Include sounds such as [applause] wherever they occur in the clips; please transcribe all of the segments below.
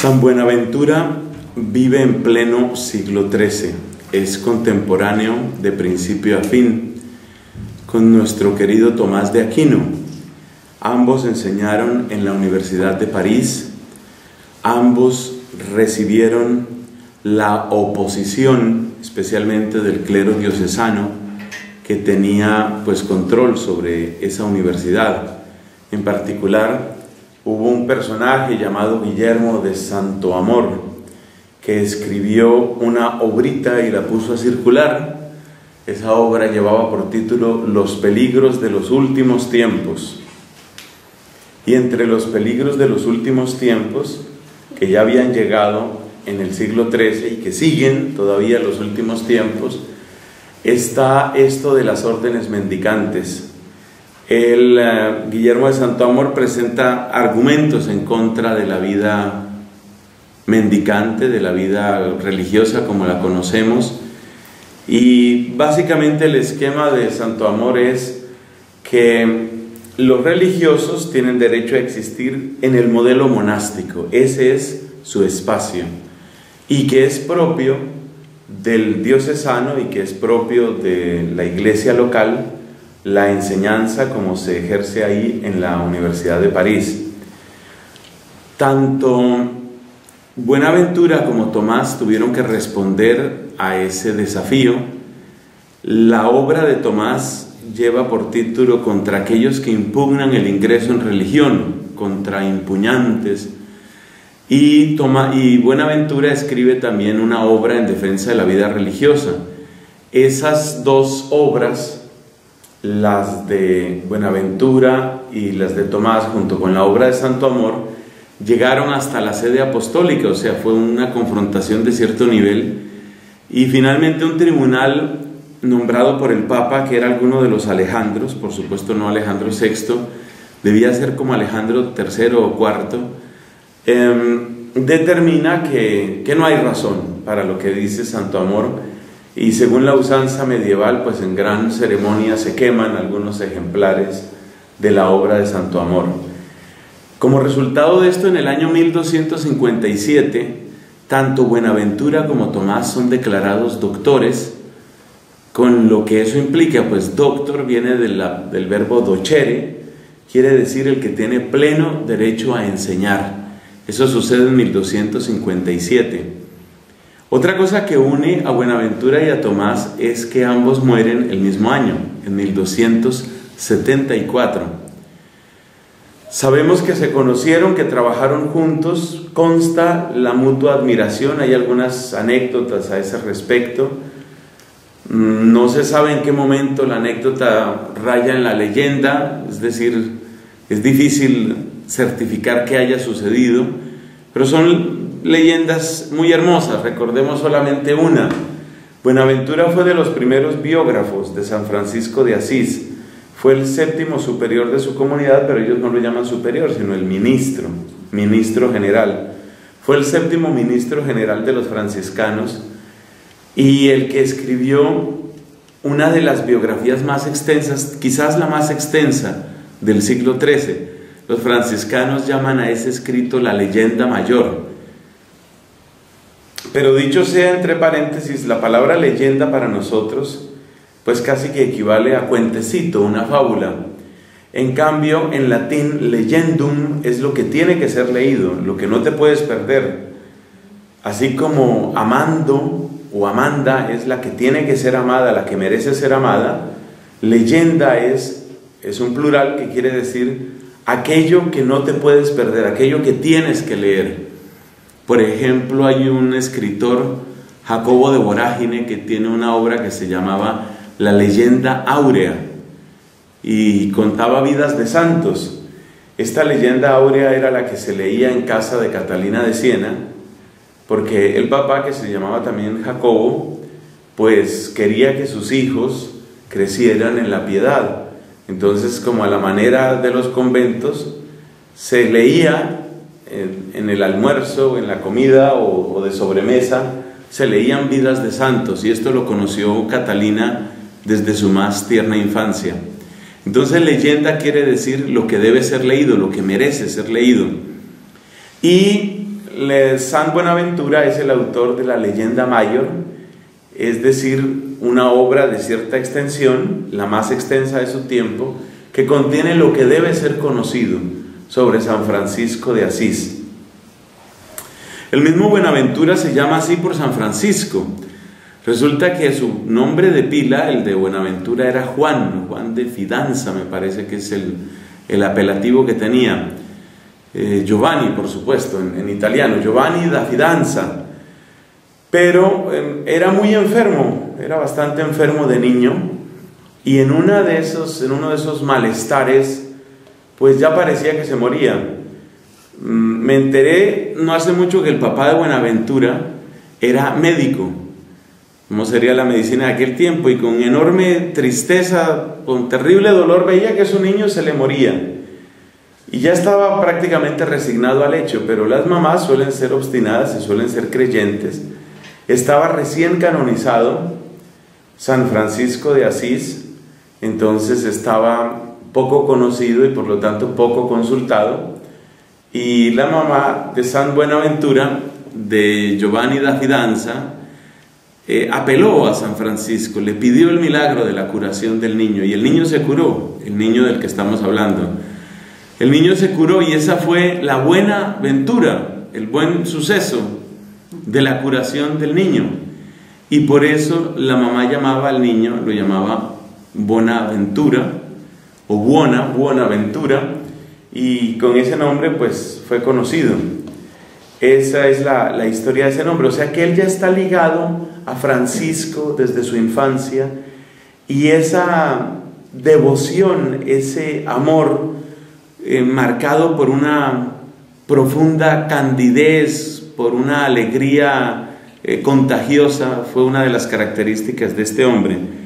San Buenaventura vive en pleno siglo XIII. Es contemporáneo de principio a fin con nuestro querido Tomás de Aquino. Ambos enseñaron en la Universidad de París. Ambos recibieron la oposición, especialmente del clero diocesano, que tenía pues control sobre esa universidad. En particular, hubo un personaje llamado Guillermo de Santo Amor que escribió una obrita y la puso a circular. Esa obra llevaba por título Los peligros de los últimos tiempos. Y entre los peligros de los últimos tiempos, que ya habían llegado en el siglo XIII y que siguen todavía los últimos tiempos, está esto de las órdenes mendicantes. El uh, Guillermo de Santo Amor presenta argumentos en contra de la vida mendicante, de la vida religiosa como la conocemos. Y básicamente el esquema de Santo Amor es que los religiosos tienen derecho a existir en el modelo monástico, ese es su espacio, y que es propio del diocesano y que es propio de la iglesia local la enseñanza como se ejerce ahí en la Universidad de París. Tanto Buenaventura como Tomás tuvieron que responder a ese desafío. La obra de Tomás lleva por título contra aquellos que impugnan el ingreso en religión, contra impuñantes, y, toma, y Buenaventura escribe también una obra en defensa de la vida religiosa. Esas dos obras, las de Buenaventura y las de Tomás, junto con la obra de Santo Amor, llegaron hasta la sede apostólica, o sea, fue una confrontación de cierto nivel. Y finalmente un tribunal nombrado por el Papa, que era alguno de los Alejandros, por supuesto no Alejandro VI, debía ser como Alejandro III o IV, eh, determina que, que, no hay razón para lo que dice Santo Amor y según la usanza medieval, pues en gran ceremonia se queman algunos ejemplares de la obra de Santo Amor. Como resultado de esto, en el año 1257, tanto Buenaventura como Tomás son declarados doctores, con lo que eso implica, pues doctor viene de del verbo docere, quiere decir el que tiene pleno derecho a enseñar. Eso sucede en 1257. Otra cosa que une a Buenaventura y a Tomás es que ambos mueren el mismo año, en 1274. Sabemos que se conocieron, que trabajaron juntos, consta la mutua admiración, hay algunas anécdotas a ese respecto. No se sabe en qué momento la anécdota raya en la leyenda, es decir, es difícil certificar que haya sucedido, pero son leyendas muy hermosas, recordemos solamente una. Buenaventura fue de los primeros biógrafos de San Francisco de Asís, fue el séptimo superior de su comunidad, pero ellos no lo llaman superior, sino el ministro, ministro general. Fue el séptimo ministro general de los franciscanos y el que escribió una de las biografías más extensas, quizás la más extensa del siglo XIII, los franciscanos llaman a ese escrito la leyenda mayor. Pero dicho sea entre paréntesis, la palabra leyenda para nosotros, pues casi que equivale a cuentecito, una fábula. En cambio, en latín, leyendum es lo que tiene que ser leído, lo que no te puedes perder. Así como amando o amanda es la que tiene que ser amada, la que merece ser amada, leyenda es, es un plural que quiere decir aquello que no te puedes perder, aquello que tienes que leer. Por ejemplo, hay un escritor, Jacobo de Vorágine, que tiene una obra que se llamaba La leyenda áurea y contaba vidas de santos. Esta leyenda áurea era la que se leía en casa de Catalina de Siena, porque el papá, que se llamaba también Jacobo, pues quería que sus hijos crecieran en la piedad. Entonces, como a la manera de los conventos, se leía en, el almuerzo, en la comida o, o de sobremesa, se leían vidas de santos y esto lo conoció Catalina desde su más tierna infancia. Entonces leyenda quiere decir lo que debe ser leído, lo que merece ser leído. Y San Buenaventura es el autor de la leyenda mayor, es decir, una obra de cierta extensión, la más extensa de su tiempo, que contiene lo que debe ser conocido sobre San Francisco de Asís. El mismo Buenaventura se llama así por San Francisco. Resulta que su nombre de pila, el de Buenaventura, era Juan, Juan de Fidanza, me parece que es el, apelativo que tenía. Eh, Giovanni, por supuesto, en, italiano, Giovanni da Fidanza. Pero em, era muy enfermo, era bastante enfermo de niño, y en, una de esos, en uno de esos malestares, pues ya parecía que se moría. Mm, me enteré no hace mucho que el papá de Buenaventura era médico, como sería la medicina de aquel tiempo, y con enorme tristeza, con terrible dolor, veía que su niño se le moría. Y ya estaba prácticamente resignado al hecho, pero las mamás suelen ser obstinadas y suelen ser creyentes. Estaba recién canonizado San Francisco de Asís, entonces estaba poco conocido y por lo tanto poco consultado. Y la mamá de San Buenaventura, de Giovanni da Fidanza, eh, apeló a San Francisco, le pidió el milagro de la curación del niño y el niño se curó, el niño del que estamos hablando. El niño se curó y esa fue la buena ventura, el buen suceso de la curación del niño. Y por eso la mamá llamaba al niño, lo llamaba Bonaventura o Buona, Buenaventura, y con ese nombre pues fue conocido. Esa es la, la, historia de ese nombre. O sea que él ya está ligado a Francisco desde su infancia y esa devoción, ese amor eh, marcado por una profunda candidez, por una alegría eh, contagiosa, fue una de las características de este hombre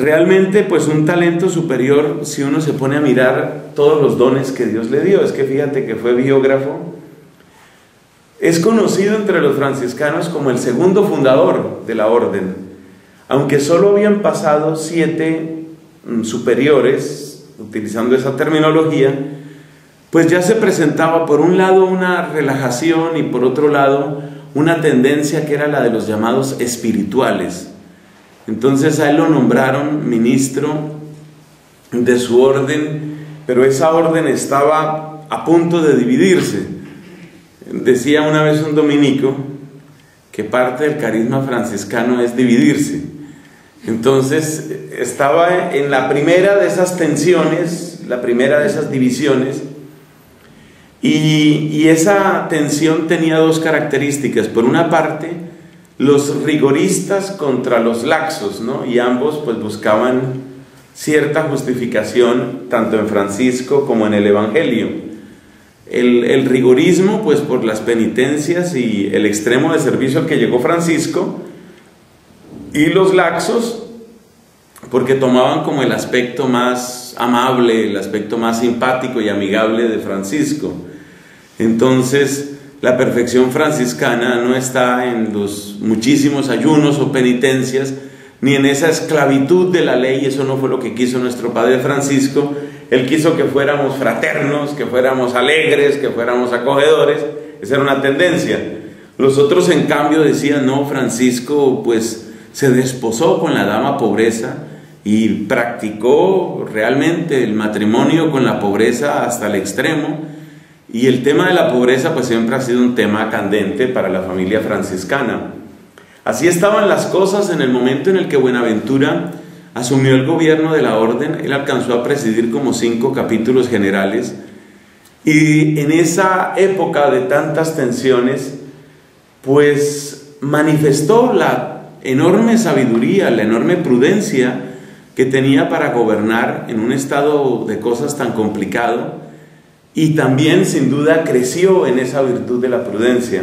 realmente pues un talento superior si uno se pone a mirar todos los dones que Dios le dio. Es que fíjate que fue biógrafo. Es conocido entre los franciscanos como el segundo fundador de la orden, aunque solo habían pasado siete mm, superiores, utilizando esa terminología, pues ya se presentaba por un lado una relajación y por otro lado una tendencia que era la de los llamados espirituales entonces a él lo nombraron ministro de su orden, pero esa orden estaba a punto de dividirse. Decía una vez un dominico que parte del carisma franciscano es dividirse. Entonces estaba en la primera de esas tensiones, la primera de esas divisiones, y, y esa tensión tenía dos características. Por una parte, los rigoristas contra los laxos, ¿no? Y ambos pues buscaban cierta justificación tanto en Francisco como en el Evangelio. El, rigorismo pues por las penitencias y el extremo de servicio al que llegó Francisco y los laxos porque tomaban como el aspecto más amable, el aspecto más simpático y amigable de Francisco. Entonces, la perfección franciscana no está en los muchísimos ayunos o penitencias, ni en esa esclavitud de la ley, eso no fue lo que quiso nuestro Padre Francisco. Él quiso que fuéramos fraternos, que fuéramos alegres, que fuéramos acogedores, esa era una tendencia. Los otros en cambio decían, no, Francisco pues se desposó con la dama pobreza y practicó realmente el matrimonio con la pobreza hasta el extremo y el tema de la pobreza pues siempre ha sido un tema candente para la familia franciscana. Así estaban las cosas en el momento en el que Buenaventura asumió el gobierno de la orden, él alcanzó a presidir como cinco capítulos generales. Y en esa época de tantas tensiones pues manifestó la enorme sabiduría, la enorme prudencia que tenía para gobernar en un estado de cosas tan complicado y también sin duda creció en esa virtud de la prudencia.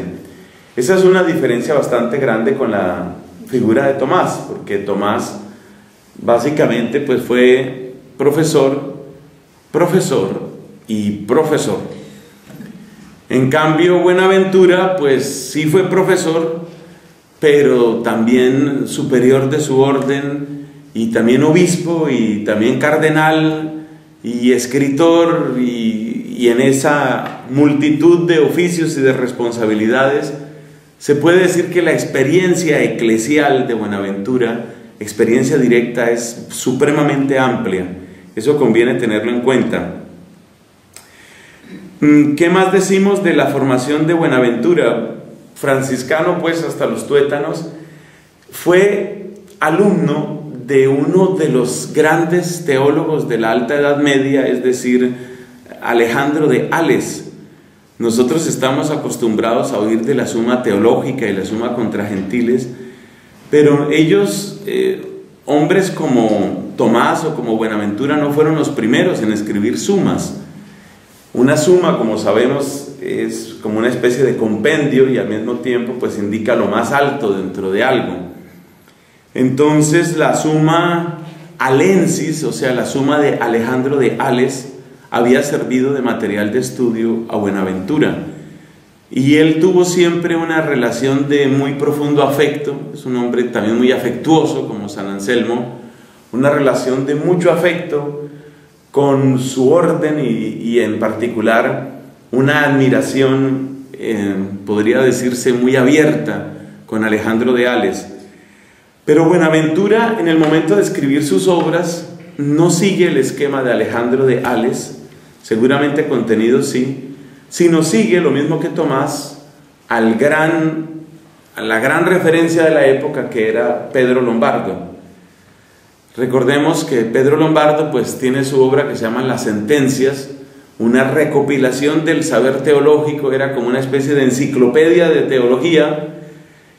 Esa es una diferencia bastante grande con la figura de Tomás, porque Tomás básicamente pues fue profesor, profesor y profesor. En cambio, Buenaventura pues sí fue profesor, pero también superior de su orden y también obispo y también cardenal y escritor y, y en esa multitud de oficios y de responsabilidades, se puede decir que la experiencia eclesial de Buenaventura, experiencia directa, es supremamente amplia. Eso conviene tenerlo en cuenta. Mm, ¿Qué más decimos de la formación de Buenaventura? Franciscano, pues, hasta los tuétanos, fue alumno de uno de los grandes teólogos de la Alta Edad Media, es decir, Alejandro de Ales. Nosotros estamos acostumbrados a oír de la suma teológica y la suma contra gentiles, pero ellos, eh, hombres como Tomás o como Buenaventura, no fueron los primeros en escribir sumas. Una suma, como sabemos, es como una especie de compendio y al mismo tiempo pues indica lo más alto dentro de algo. Entonces la suma alensis, o sea, la suma de Alejandro de Ales, había servido de material de estudio a Buenaventura. Y él tuvo siempre una relación de muy profundo afecto, es un hombre también muy afectuoso como San Anselmo, una relación de mucho afecto con su orden y, en particular una admiración, eh, podría decirse, muy abierta con Alejandro de Ales. Pero Buenaventura, en el momento de escribir sus obras, no sigue el esquema de Alejandro de Ales, seguramente contenido sí, sino sigue lo mismo que Tomás al gran, a la gran referencia de la época que era Pedro Lombardo. Recordemos que Pedro Lombardo pues tiene su obra que se llama Las Sentencias, una recopilación del saber teológico, era como una especie de enciclopedia de teología,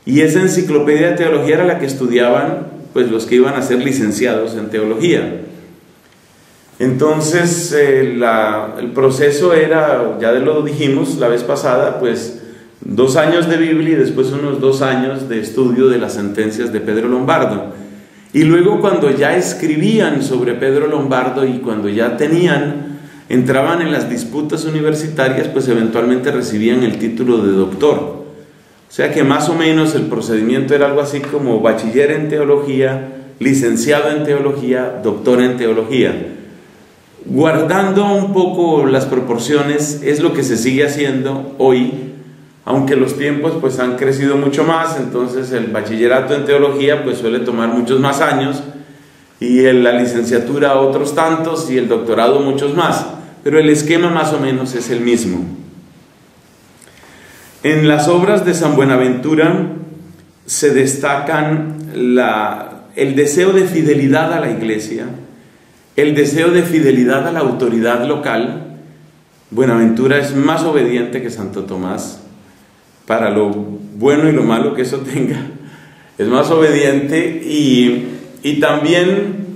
y esa enciclopedia de teología era la que estudiaban pues los que iban a ser licenciados en teología. Entonces, eh, el proceso era, ya lo dijimos la vez pasada, pues dos años de Biblia y después unos dos años de estudio de las sentencias de Pedro Lombardo. Y luego cuando ya escribían sobre Pedro Lombardo y cuando ya tenían, entraban en las disputas universitarias, pues eventualmente recibían el título de doctor. O sea que más o menos el procedimiento era algo así como bachiller en teología, licenciado en teología, doctor en teología guardando un poco las proporciones, es lo que se sigue haciendo hoy, aunque los tiempos pues han crecido mucho más, entonces el bachillerato en teología pues suele tomar muchos más años y la licenciatura otros tantos y el doctorado muchos más, pero el esquema más o menos es el mismo. En las obras de San Buenaventura se destacan el deseo de fidelidad a la iglesia, el deseo de fidelidad a la autoridad local, Buenaventura es más obediente que Santo Tomás, para lo bueno y lo malo que eso [laughs] tenga, es más obediente y, y también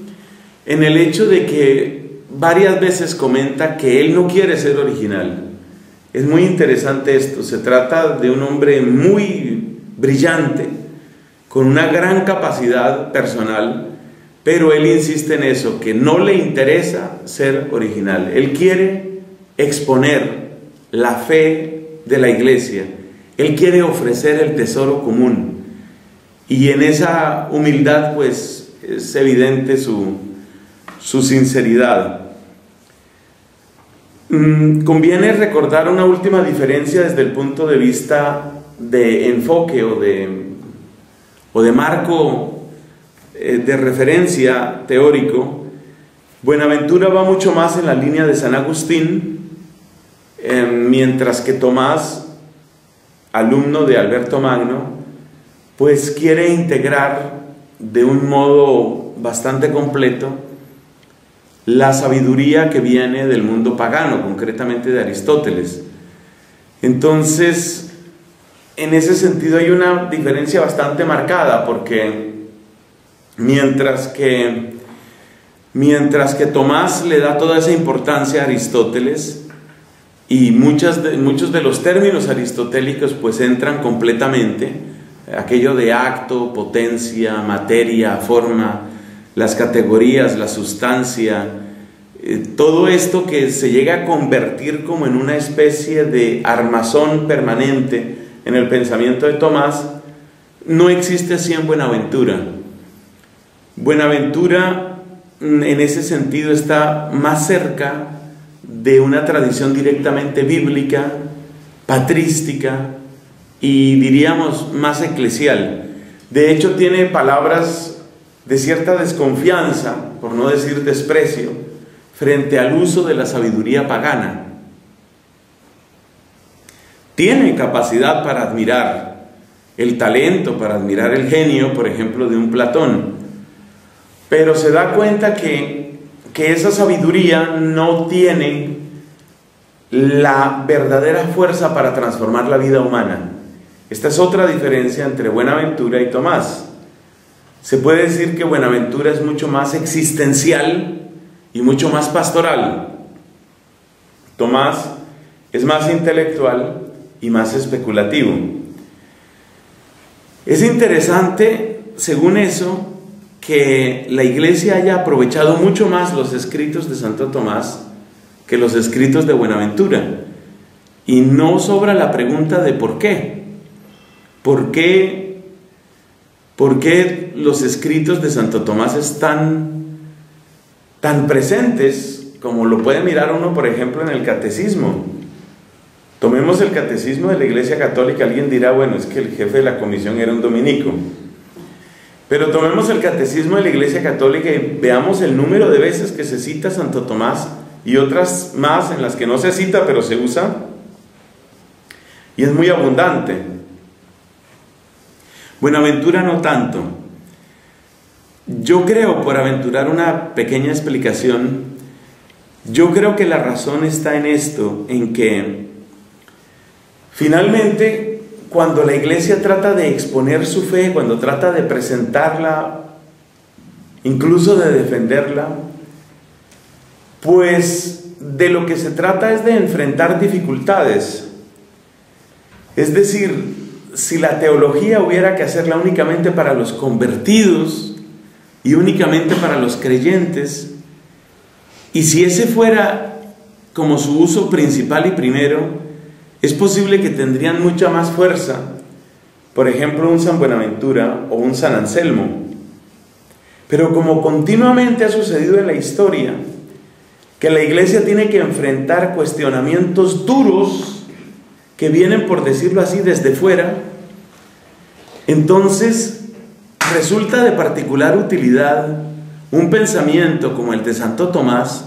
en el hecho de que varias veces comenta que él no quiere ser original. Es muy interesante esto, se trata de un hombre muy brillante, con una gran capacidad personal, pero él insiste en eso, que no le interesa ser original. Él quiere exponer la fe de la iglesia. Él quiere ofrecer el tesoro común. Y en esa humildad, pues, es evidente su, su sinceridad. Mm, conviene recordar una última diferencia desde el punto de vista de enfoque o de, o de marco de referencia teórico, Buenaventura va mucho más en la línea de San Agustín, eh, mientras que Tomás, alumno de Alberto Magno, pues quiere integrar de un modo bastante completo la sabiduría que viene del mundo pagano, concretamente de Aristóteles. Entonces, en ese sentido hay una diferencia bastante marcada, porque Mientras que, mientras que Tomás le da toda esa importancia a Aristóteles, y muchas muchos de los términos aristotélicos pues entran completamente, aquello de acto, potencia, materia, forma, las categorías, la sustancia, eh, todo esto que se llega a convertir como en una especie de armazón permanente en el pensamiento de Tomás, no existe así en Buenaventura. Buenaventura mm, en ese sentido está más cerca de una tradición directamente bíblica, patrística y diríamos más eclesial. De hecho tiene palabras de cierta desconfianza, por no decir desprecio, frente al uso de la sabiduría pagana. Tiene capacidad para admirar el talento, para admirar el genio, por ejemplo, de un Platón, pero se da cuenta que, que esa sabiduría no tiene la verdadera fuerza para transformar la vida humana. Esta es otra diferencia entre Buenaventura y Tomás. Se puede decir que Buenaventura es mucho más existencial y mucho más pastoral. Tomás es más intelectual y más especulativo. Es interesante, según eso, que la iglesia haya aprovechado mucho más los escritos de Santo Tomás que los escritos de Buenaventura. Y no sobra la pregunta de por qué. ¿Por qué, por qué los escritos de Santo Tomás están tan presentes como lo puede mirar uno, por ejemplo, en el catecismo? Tomemos el catecismo de la Iglesia Católica. Alguien dirá, bueno, es que el jefe de la comisión era un dominico. Pero tomemos el catecismo de la Iglesia Católica y veamos el número de veces que se cita Santo Tomás y otras más en las que no se cita pero se usa. Y es muy abundante. Buenaventura no tanto. Yo creo, por aventurar una pequeña explicación, yo creo que la razón está en esto, en que finalmente cuando la iglesia trata de exponer su fe, cuando trata de presentarla, incluso de defenderla, pues de lo que se trata es de enfrentar dificultades. Es decir, si la teología hubiera que hacerla únicamente para los convertidos y únicamente para los creyentes, y si ese fuera como su uso principal y primero, es posible que tendrían mucha más fuerza, por ejemplo, un San Buenaventura o un San Anselmo. Pero como continuamente ha sucedido en la historia, que la iglesia tiene que enfrentar cuestionamientos duros que vienen, por decirlo así, desde fuera, entonces resulta de particular utilidad un pensamiento como el de Santo Tomás,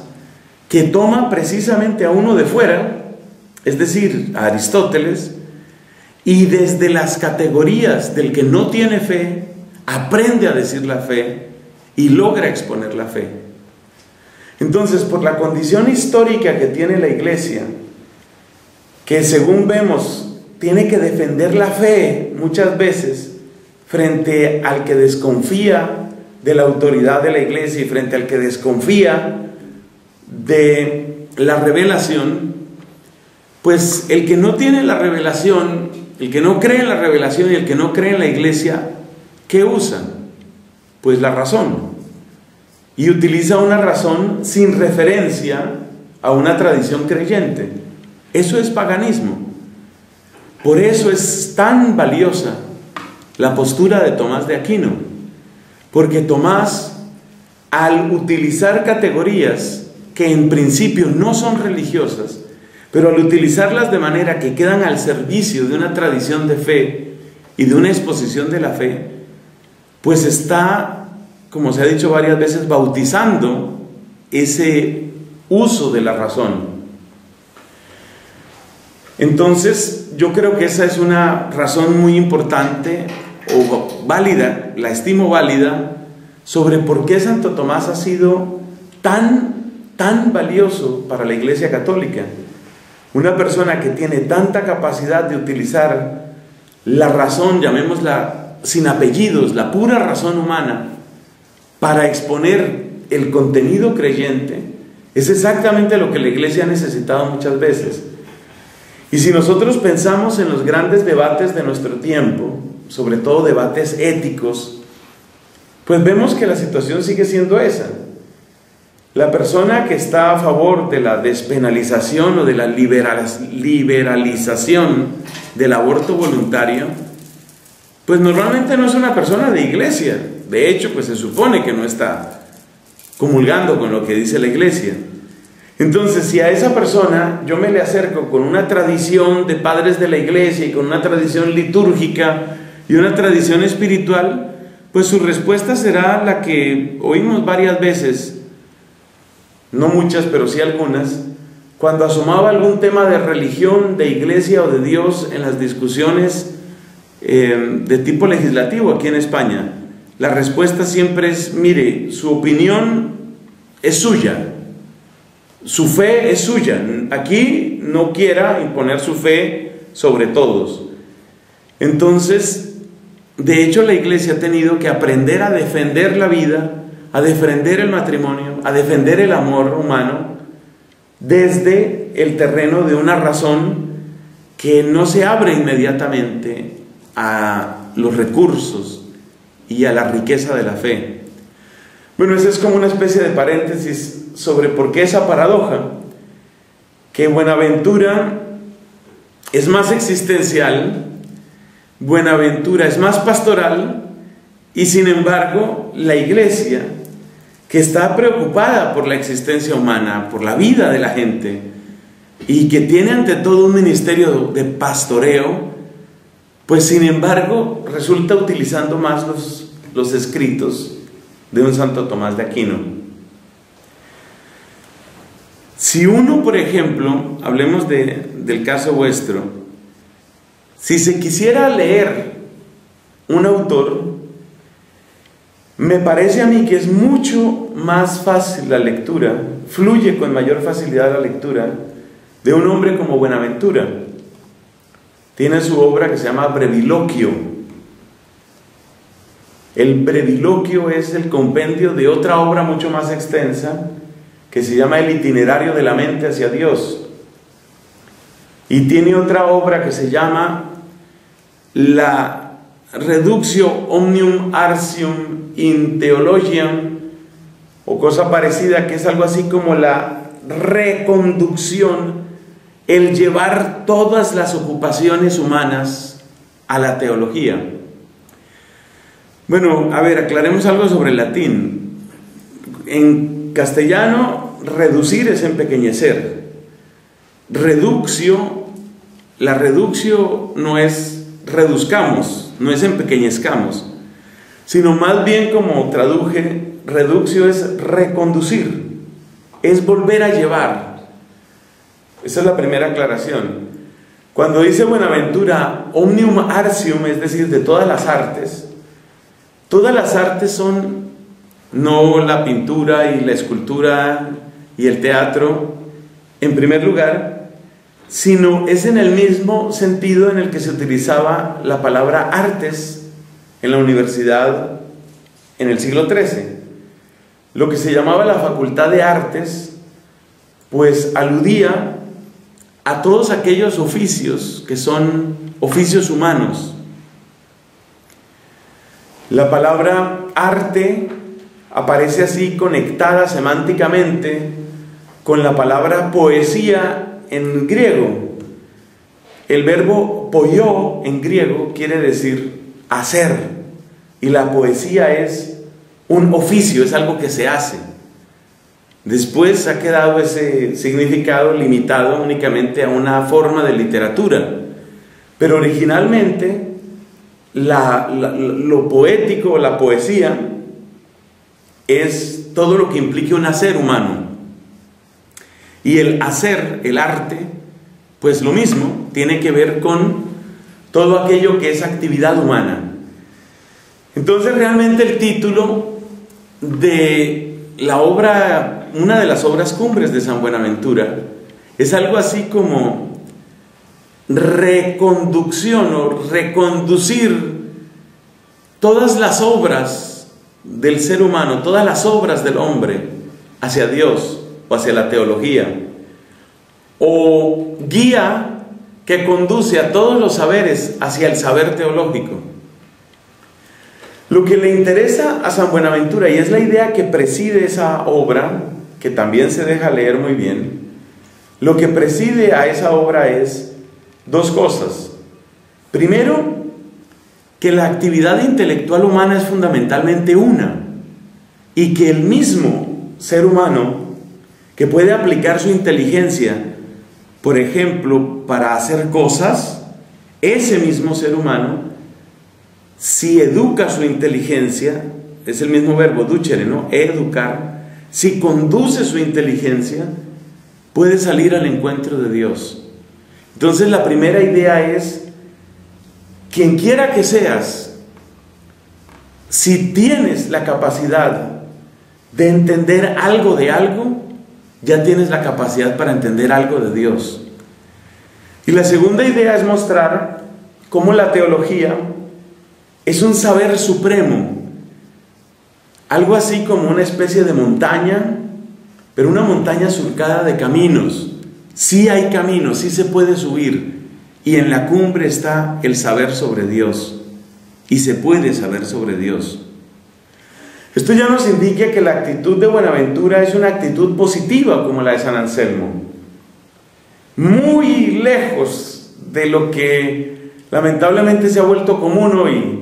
que toma precisamente a uno de fuera es decir, a Aristóteles, y desde las categorías del que no tiene fe, aprende a decir la fe y logra exponer la fe. Entonces, por la condición histórica que tiene la iglesia, que según vemos, tiene que defender la fe muchas veces frente al que desconfía de la autoridad de la iglesia y frente al que desconfía de la revelación, pues el que no tiene la revelación, el que no cree en la revelación y el que no cree en la iglesia, ¿qué usa? Pues la razón. Y utiliza una razón sin referencia a una tradición creyente. Eso es paganismo. Por eso es tan valiosa la postura de Tomás de Aquino. Porque Tomás, al utilizar categorías que en principio no son religiosas, pero al utilizarlas de manera que quedan al servicio de una tradición de fe y de una exposición de la fe, pues está, como se ha dicho varias veces, bautizando ese uso de la razón. Entonces, yo creo que esa es una razón muy importante o válida, la estimo válida, sobre por qué Santo Tomás ha sido tan, tan valioso para la Iglesia Católica. Una persona que tiene tanta capacidad de utilizar la razón, llamémosla sin apellidos, la pura razón humana, para exponer el contenido creyente, es exactamente lo que la iglesia ha necesitado muchas veces. Y si nosotros pensamos en los grandes debates de nuestro tiempo, sobre todo debates éticos, pues vemos que la situación sigue siendo esa. La persona que está a favor de la despenalización o de la liberalización del aborto voluntario, pues normalmente no es una persona de iglesia. De hecho, pues se supone que no está comulgando con lo que dice la iglesia. Entonces, si a esa persona yo me le acerco con una tradición de padres de la iglesia y con una tradición litúrgica y una tradición espiritual, pues su respuesta será la que oímos varias veces, no muchas, pero sí algunas, cuando asomaba algún tema de religión, de iglesia o de Dios en las discusiones eh, de tipo legislativo aquí en España. La respuesta siempre es, mire, su opinión es suya, su fe es suya. Aquí no quiera imponer su fe sobre todos. Entonces, de hecho, la iglesia ha tenido que aprender a defender la vida, a defender el matrimonio, a defender el amor humano desde el terreno de una razón que no se abre inmediatamente a los recursos y a la riqueza de la fe. Bueno, esa es como una especie de paréntesis sobre por qué esa paradoja, que Buenaventura es más existencial, Buenaventura es más pastoral, y sin embargo la iglesia, que está preocupada por la existencia humana, por la vida de la gente, y que tiene ante todo un ministerio de pastoreo, pues sin embargo resulta utilizando más los, los escritos de un Santo Tomás de Aquino. Si uno, por ejemplo, hablemos del caso vuestro, si se quisiera leer un autor, me parece a mí que es mucho más fácil la lectura, fluye con mayor facilidad la lectura de un hombre como Buenaventura. Tiene su obra que se llama Breviloquio. El Breviloquio es el compendio de otra obra mucho más extensa que se llama El itinerario de la mente hacia Dios. Y tiene otra obra que se llama La Reductio Omnium Arsium in Theologiam, o cosa parecida, que es algo así como la reconducción, el llevar todas las ocupaciones humanas a la teología. Bueno, a ver, aclaremos algo sobre el latín. En castellano reducir es empequeñecer. Reduccio, la reduccio no es reduzcamos, no es empequeñezcamos, sino más bien como traduje, reduccio es reconducir, es volver a llevar. Esa es la primera aclaración. Cuando dice Buenaventura, omnium artium, es decir, de todas las artes, todas las artes son no la pintura y la escultura y el teatro en primer lugar, sino es en el mismo sentido en el que se utilizaba la palabra artes en la universidad en el siglo XIII. Lo que se llamaba la facultad de artes, pues aludía a todos aquellos oficios que son oficios humanos. La palabra arte aparece así conectada semánticamente con la palabra poesía en griego. El verbo poyo en griego quiere decir hacer y la poesía es un oficio, es algo que se hace. Después ha quedado ese significado limitado únicamente a una forma de literatura, pero originalmente lo poético, la poesía, es todo lo que implique un hacer humano. Y el hacer, el arte, pues lo mismo, tiene que ver con todo aquello que es actividad humana. Entonces realmente el título de la obra, una de las obras cumbres de San Buenaventura, es algo así como reconducción o reconducir todas las obras del ser humano, todas las obras del hombre hacia Dios o hacia la teología, o guía que conduce a todos los saberes hacia el saber teológico. Lo que le interesa a San Buenaventura, y es la idea que preside esa obra, que también se deja leer muy bien, lo que preside a esa obra es dos cosas. Primero, que la actividad intelectual humana es fundamentalmente una y que el mismo ser humano que puede aplicar su inteligencia, por ejemplo, para hacer cosas, ese mismo ser humano, si educa su inteligencia, es el mismo verbo, ducere, ¿no? Educar, si conduce su inteligencia, puede salir al encuentro de Dios. Entonces la primera idea es, quien quiera que seas, si tienes la capacidad de entender algo de algo, ya tienes la capacidad para entender algo de Dios. Y la segunda idea es mostrar cómo la teología es un saber supremo, algo así como una especie de montaña, pero una montaña surcada de caminos. Sí hay caminos, sí se puede subir, y en la cumbre está el saber sobre Dios, y se puede saber sobre Dios. Esto ya nos indica que la actitud de Buenaventura es una actitud positiva como la de San Anselmo. Muy lejos de lo que lamentablemente se ha vuelto común hoy,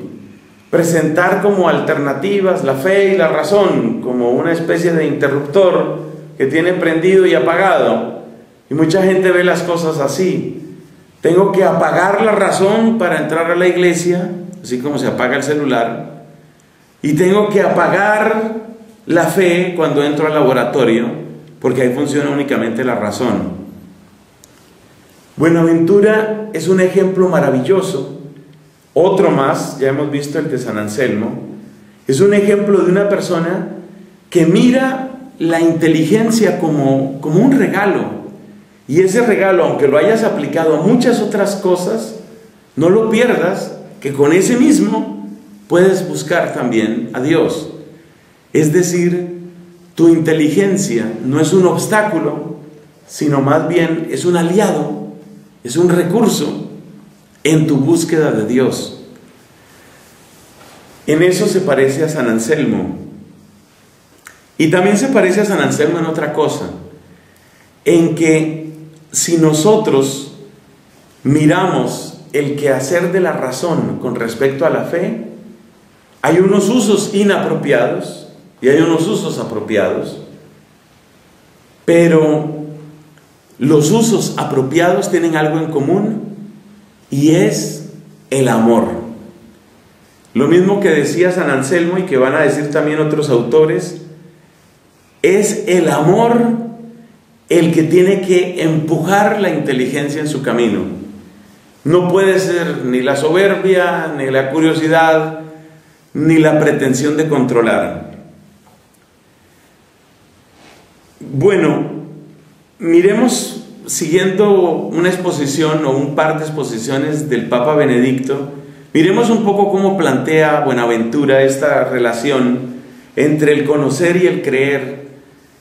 presentar como alternativas la fe y la razón, como una especie de interruptor que tiene prendido y apagado. Y mucha gente ve las cosas así. Tengo que apagar la razón para entrar a la iglesia, así como se apaga el celular, y tengo que apagar la fe cuando entro al laboratorio, porque ahí funciona únicamente la razón. Buenaventura es un ejemplo maravilloso. Otro más, ya hemos visto el de San Anselmo, es un ejemplo de una persona que mira la inteligencia como, como un regalo. Y ese regalo, aunque lo hayas aplicado a muchas otras cosas, no lo pierdas, que con ese mismo puedes buscar también a Dios. Es decir, tu inteligencia no es un obstáculo, sino más bien es un aliado, es un recurso en tu búsqueda de Dios. En eso se parece a San Anselmo. Y también se parece a San Anselmo en otra cosa, en que si nosotros miramos el quehacer de la razón con respecto a la fe, hay unos usos inapropiados y hay unos usos apropiados, pero los usos apropiados tienen algo en común y es el amor. Lo mismo que decía San Anselmo y que van a decir también otros autores, es el amor el que tiene que empujar la inteligencia en su camino. No puede ser ni la soberbia, ni la curiosidad, ni la pretensión de controlar. Bueno, miremos siguiendo una exposición o un par de exposiciones del Papa Benedicto, miremos un poco cómo plantea Buenaventura esta relación entre el conocer y el creer,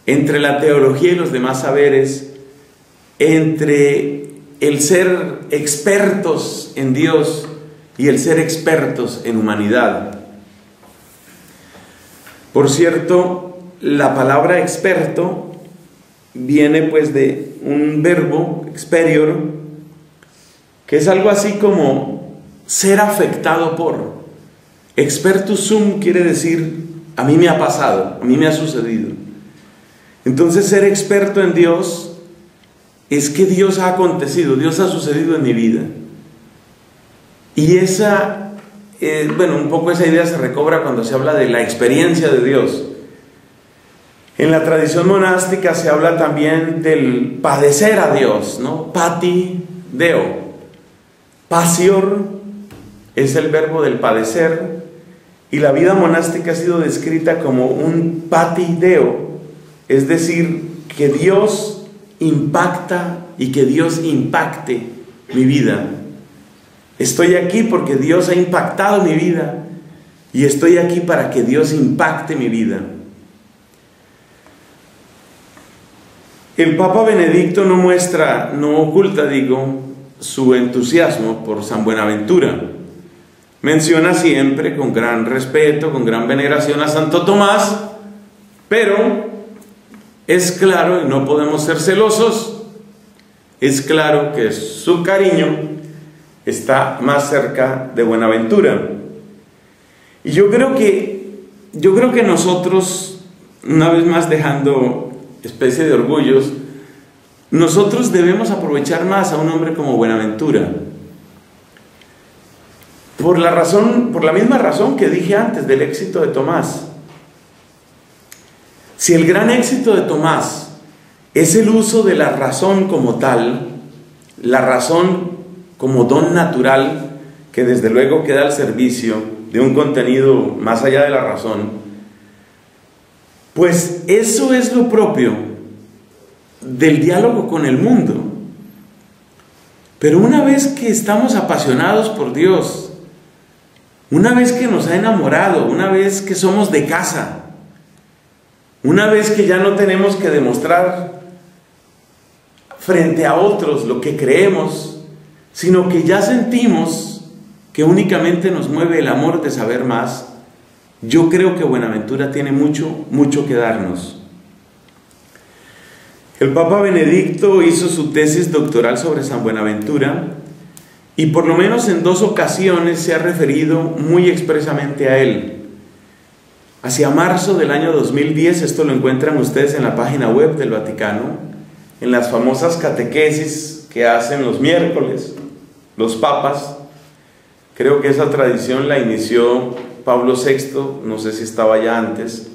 entre la teología y los demás saberes, entre el ser expertos en Dios y el ser expertos en humanidad. Por cierto, la palabra experto viene pues de un verbo, experior, que es algo así como ser afectado por. Expertus sum quiere decir, a mí me ha pasado, a mí me ha sucedido. Entonces ser experto en Dios es que Dios ha acontecido, Dios ha sucedido en mi vida. Y esa eh, bueno, un poco esa idea se recobra cuando se habla de la experiencia de Dios. En la tradición monástica se habla también del padecer a Dios, ¿no? Pati deo. Pasior es el verbo del padecer y la vida monástica ha sido descrita como un pati deo, es decir, que Dios impacta y que Dios impacte mi vida. Estoy aquí porque Dios ha impactado mi vida y estoy aquí para que Dios impacte mi vida. El Papa Benedicto no muestra, no oculta, digo, su entusiasmo por San Buenaventura. Menciona siempre con gran respeto, con gran veneración a Santo Tomás, pero es claro, y no podemos ser celosos, es claro que su cariño está más cerca de Buenaventura. Y yo creo que, yo creo que nosotros, una vez más dejando especie de orgullos, nosotros debemos aprovechar más a un hombre como Buenaventura. Por la razón, por la misma razón que dije antes del éxito de Tomás. Si el gran éxito de Tomás es el uso de la razón como tal, la razón como don natural, que desde luego queda al servicio de un contenido más allá de la razón, pues eso es lo propio del diálogo con el mundo. Pero una vez que estamos apasionados por Dios, una vez que nos ha enamorado, una vez que somos de casa, una vez que ya no tenemos que demostrar frente a otros lo que creemos, sino que ya sentimos que únicamente nos mueve el amor de saber más, yo creo que Buenaventura tiene mucho, mucho que darnos. El Papa Benedicto hizo su tesis doctoral sobre San Buenaventura y por lo menos en dos ocasiones se ha referido muy expresamente a él. Hacia marzo del año 2010, esto lo encuentran ustedes en la página web del Vaticano, en las famosas catequesis que hacen los miércoles los papas. Creo que esa tradición la inició Pablo VI, no sé si estaba ya antes.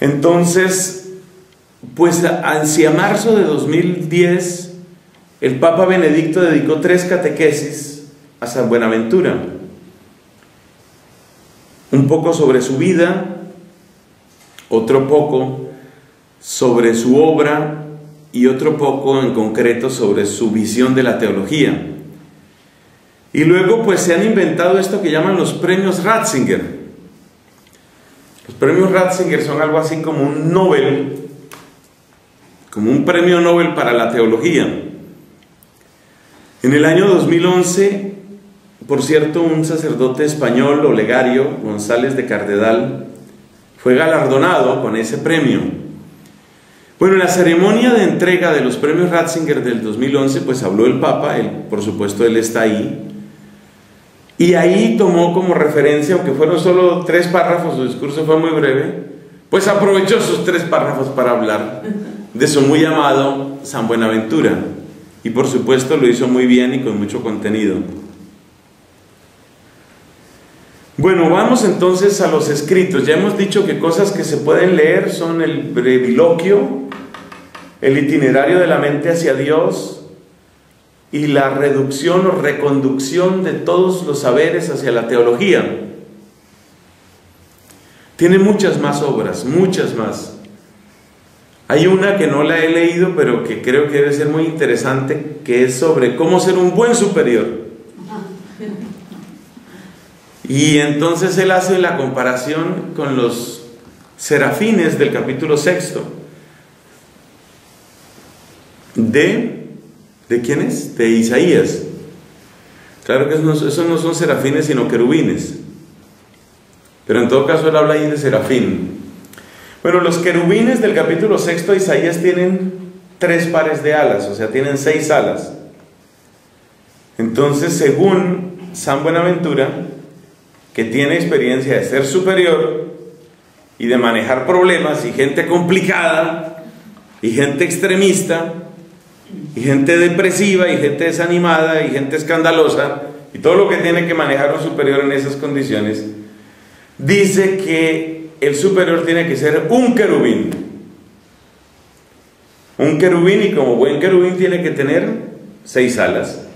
Entonces, pues hacia marzo de 2010, el Papa Benedicto dedicó tres catequesis a San Buenaventura un poco sobre su vida, otro poco sobre su obra y otro poco en concreto sobre su visión de la teología. Y luego pues se han inventado esto que llaman los premios Ratzinger. Los premios Ratzinger son algo así como un Nobel, como un premio Nobel para la teología. En el año 2011 por cierto, un sacerdote español, Olegario González de Cardedal, fue galardonado con ese premio. Bueno, en la ceremonia de entrega de los premios Ratzinger del 2011, pues habló el Papa, él, por supuesto él está ahí, y ahí tomó como referencia, aunque fueron solo tres párrafos, su discurso fue muy breve, pues aprovechó sus tres párrafos para hablar de su muy amado San Buenaventura. Y por supuesto lo hizo muy bien y con mucho contenido. Bueno, vamos entonces a los escritos. Ya hemos dicho que cosas que se pueden leer son el breviloquio, el itinerario de la mente hacia Dios y la reducción o reconducción de todos los saberes hacia la teología. Tiene muchas más obras, muchas más. Hay una que no la he leído, pero que creo que debe ser muy interesante, que es sobre cómo ser un buen superior. Y entonces él hace la comparación con los serafines del capítulo sexto. ¿De? ¿De quiénes? De Isaías. Claro que esos no son serafines, sino querubines. Pero en todo caso él habla ahí de serafín. Bueno, los querubines del capítulo sexto de Isaías tienen tres pares de alas, o sea, tienen seis alas. Entonces, según San Buenaventura, que tiene experiencia de ser superior y de manejar problemas y gente complicada y gente extremista y gente depresiva y gente desanimada y gente escandalosa y todo lo que tiene que manejar un superior en esas condiciones, dice que el superior tiene que ser un querubín. Un querubín y como buen querubín tiene que tener seis alas.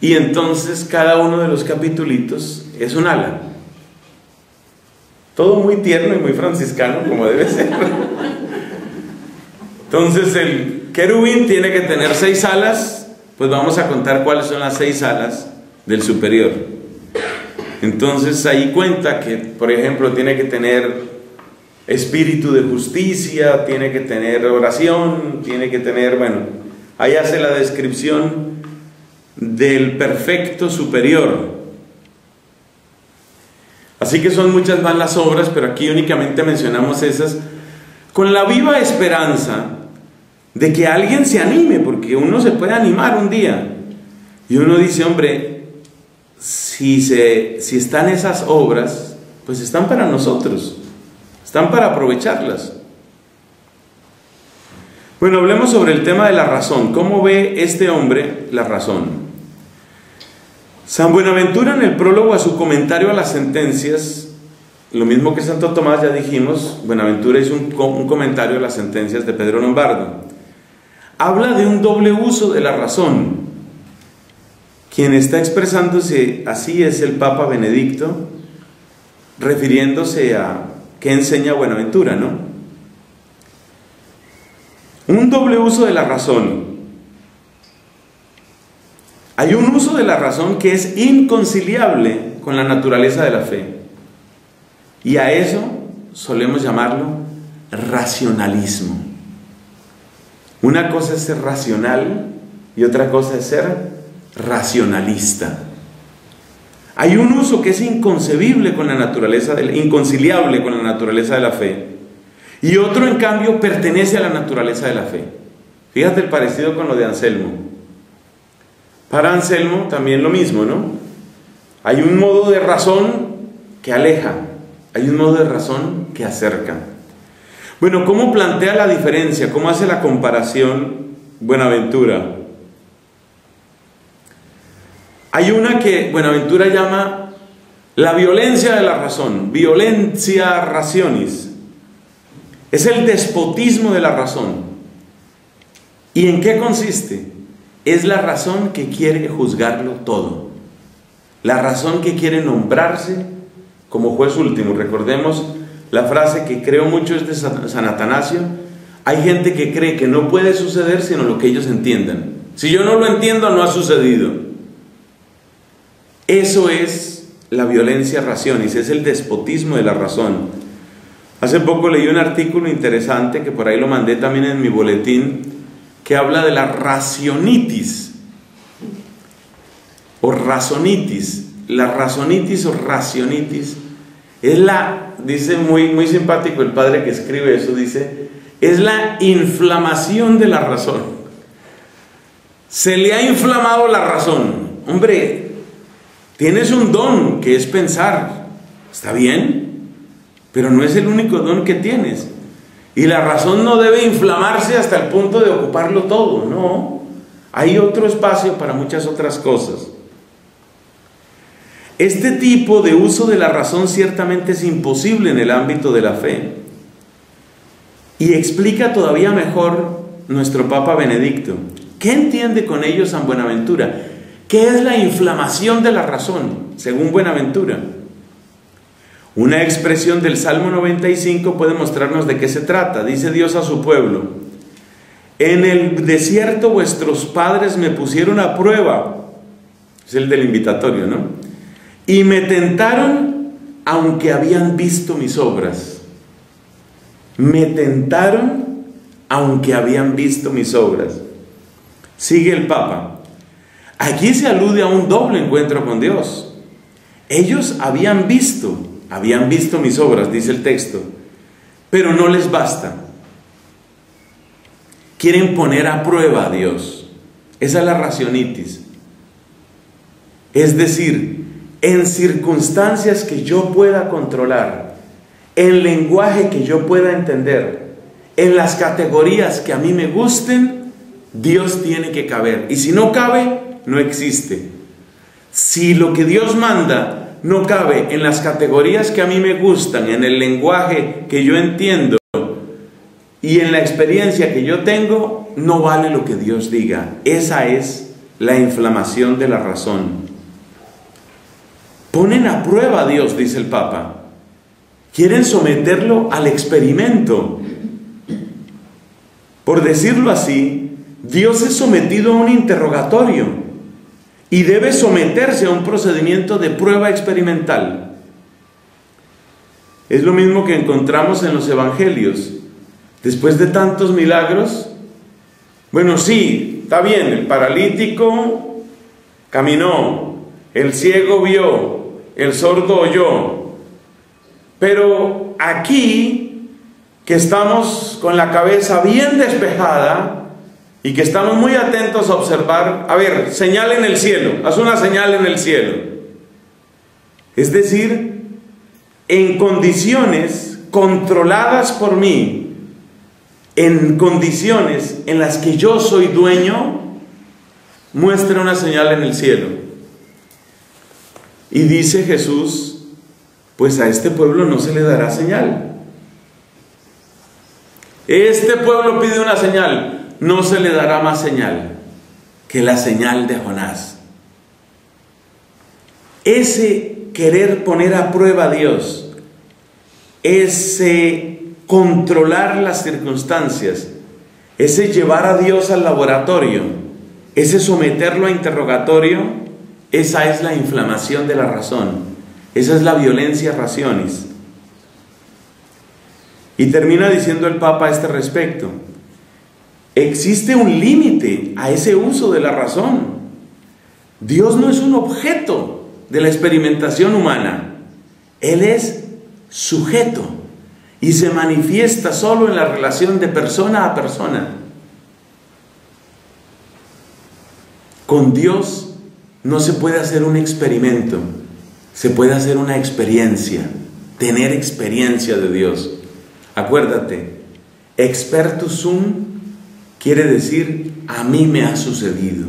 Y entonces cada uno de los capitulitos es un ala. Todo muy tierno y muy franciscano como debe ser. Entonces el querubín tiene que tener seis alas, pues vamos a contar cuáles son las seis alas del superior. Entonces ahí cuenta que, por ejemplo, tiene que tener espíritu de justicia, tiene que tener oración, tiene que tener, bueno, Ahí hace la descripción del perfecto superior. Así que son muchas más las obras, pero aquí únicamente mencionamos esas con la viva esperanza de que alguien se anime, porque uno se puede animar un día. Y uno dice, hombre, si, se, si están esas obras, pues están para nosotros, están para aprovecharlas. Bueno, hablemos sobre el tema de la razón. ¿Cómo ve este hombre la razón? San Buenaventura en el prólogo a su comentario a las sentencias, lo mismo que Santo Tomás ya dijimos, Buenaventura hizo un, un comentario a las sentencias de Pedro Lombardo. Habla de un doble uso de la razón. Quien está expresándose así es el Papa Benedicto, refiriéndose a qué enseña Buenaventura, ¿no? Un doble uso de la razón. Hay un uso de la razón que es inconciliable con la naturaleza de la fe. Y a eso solemos llamarlo racionalismo. Una cosa es ser racional y otra cosa es ser racionalista. Hay un uso que es inconcebible con la naturaleza, de inconciliable con la naturaleza de la fe. Y otro, en cambio, pertenece a la naturaleza de la fe. Fíjate el parecido con lo de Anselmo. Para Anselmo también lo mismo, ¿no? Hay un modo de razón que aleja, hay un modo de razón que acerca. Bueno, ¿cómo plantea la diferencia? ¿Cómo hace la comparación Buenaventura? Hay una que Buenaventura llama la violencia de la razón, violencia racionis. Es el despotismo de la razón. ¿Y en qué consiste? es la razón que quiere juzgarlo todo. La razón que quiere nombrarse como juez último. Recordemos la frase que creo mucho es de San Atanasio. Hay gente que cree que no puede suceder sino lo que ellos entiendan. Si yo no lo entiendo, no ha sucedido. Eso es la violencia racionis, es el despotismo de la razón. Hace poco leí un artículo interesante que por ahí lo mandé también en mi boletín que habla de la racionitis o razonitis. La razonitis o racionitis es la, dice muy, muy simpático el padre que escribe eso, dice, es la inflamación de la razón. Se le ha inflamado la razón. Hombre, tienes un don que es pensar, está bien, pero no es el único don que tienes. Y la razón no debe inflamarse hasta el punto de ocuparlo todo, no. Hay otro espacio para muchas otras cosas. Este tipo de uso de la razón ciertamente es imposible en el ámbito de la fe. Y explica todavía mejor nuestro Papa Benedicto. ¿Qué entiende con ello San Buenaventura? ¿Qué es la inflamación de la razón, según Buenaventura? Una expresión del Salmo 95 puede mostrarnos de qué se trata. Dice Dios a su pueblo, en el desierto vuestros padres me pusieron a prueba. Es el del invitatorio, ¿no? Y me tentaron aunque habían visto mis obras. Me tentaron aunque habían visto mis obras. Sigue el Papa. Aquí se alude a un doble encuentro con Dios. Ellos habían visto habían visto mis obras, dice el texto, pero no les basta. Quieren poner a prueba a Dios. Esa es la racionitis. Es decir, en circunstancias que yo pueda controlar, en lenguaje que yo pueda entender, en las categorías que a mí me gusten, Dios tiene que caber. Y si no cabe, no existe. Si lo que Dios manda no cabe en las categorías que a mí me gustan, en el lenguaje que yo entiendo y en la experiencia que yo tengo, no vale lo que Dios diga. Esa es la inflamación de la razón. Ponen a prueba a Dios, dice el Papa. Quieren someterlo al experimento. Por decirlo así, Dios es sometido a un interrogatorio y debe someterse a un procedimiento de prueba experimental. Es lo mismo que encontramos en los evangelios. Después de tantos milagros, bueno, sí, está bien, el paralítico caminó, el ciego vio, el sordo oyó, pero aquí que estamos con la cabeza bien despejada y que estamos muy atentos a observar, a ver, señal en el cielo, haz una señal en el cielo. Es decir, en condiciones controladas por mí, en condiciones en las que yo soy dueño, muestra una señal en el cielo. Y dice Jesús, pues a este pueblo no se le dará señal. Este pueblo pide una señal, no se le dará más señal que la señal de Jonás. Ese querer poner a prueba a Dios, ese controlar las circunstancias, ese llevar a Dios al laboratorio, ese someterlo a interrogatorio, esa es la inflamación de la razón, esa es la violencia raciones. Y termina diciendo el Papa a este respecto, existe un límite a ese uso de la razón. Dios no es un objeto de la experimentación humana, Él es sujeto y se manifiesta solo en la relación de persona a persona. Con Dios no se puede hacer un experimento, se puede hacer una experiencia, tener experiencia de Dios. Acuérdate, expertus sum quiere decir a mí me ha sucedido.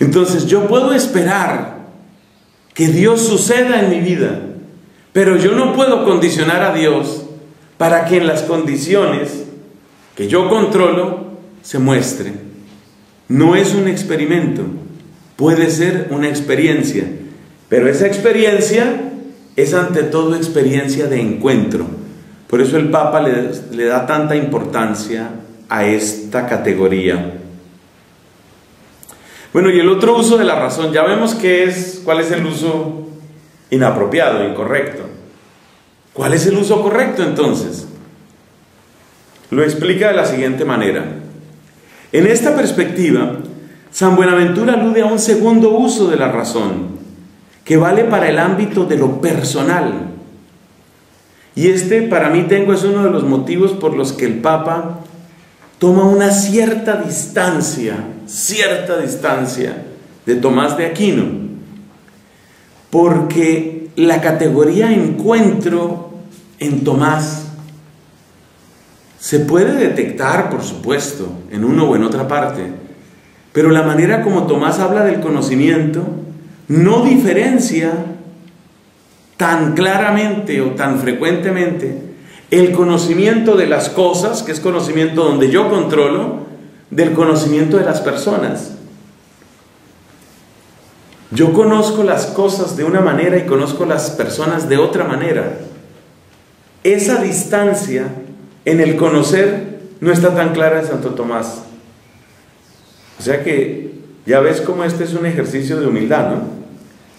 Entonces yo puedo esperar que Dios suceda en mi vida, pero yo no puedo condicionar a Dios para que en las condiciones que yo controlo se muestre. No es un experimento, puede ser una experiencia, pero esa experiencia es ante todo experiencia de encuentro. Por eso el Papa le, da tanta importancia a esta categoría. Bueno, y el otro uso de la razón, ya vemos qué es, cuál es el uso inapropiado, incorrecto. ¿Cuál es el uso correcto entonces? Lo explica de la siguiente manera. En esta perspectiva, San Buenaventura alude a un segundo uso de la razón, que vale para el ámbito de lo personal. Y este, para mí, tengo, es uno de los motivos por los que el Papa toma una cierta distancia, cierta distancia de Tomás de Aquino, porque la categoría encuentro en Tomás se puede detectar, por supuesto, en uno o en otra parte, pero la manera como Tomás habla del conocimiento no diferencia tan claramente o tan frecuentemente el conocimiento de las cosas, que es conocimiento donde yo controlo, del conocimiento de las personas. Yo conozco las cosas de una manera y conozco las personas de otra manera. Esa distancia en el conocer no está tan clara en Santo Tomás. O sea que ya ves cómo este es un ejercicio de humildad, ¿no?